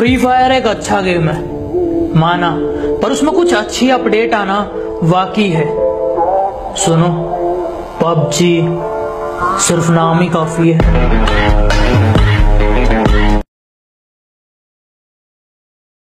Free fire एक अच्छा game है। माना, पर उसमें कुछ अच्छी अपडेट आना वाकई है। सुनो, पबजी सिर्फ़ नाम ही काफ़ी है।